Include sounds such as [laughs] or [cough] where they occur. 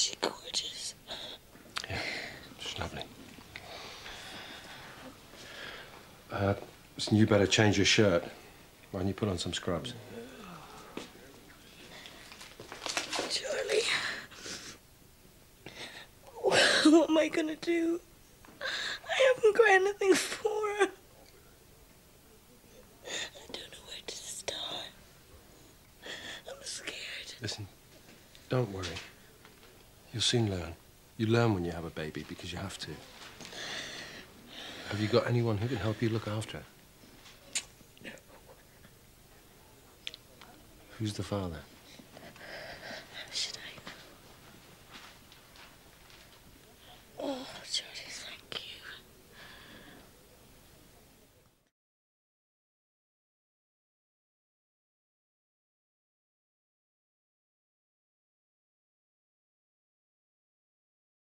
she gorgeous? Yeah, she's lovely. Uh, listen, you better change your shirt. Why don't you put on some scrubs? Charlie. [laughs] What am I gonna do? I haven't got anything for her. I don't know where to start. I'm scared. Listen, don't worry. You'll soon learn. You learn when you have a baby because you have to. Have you got anyone who can help you look after her? Who's the father?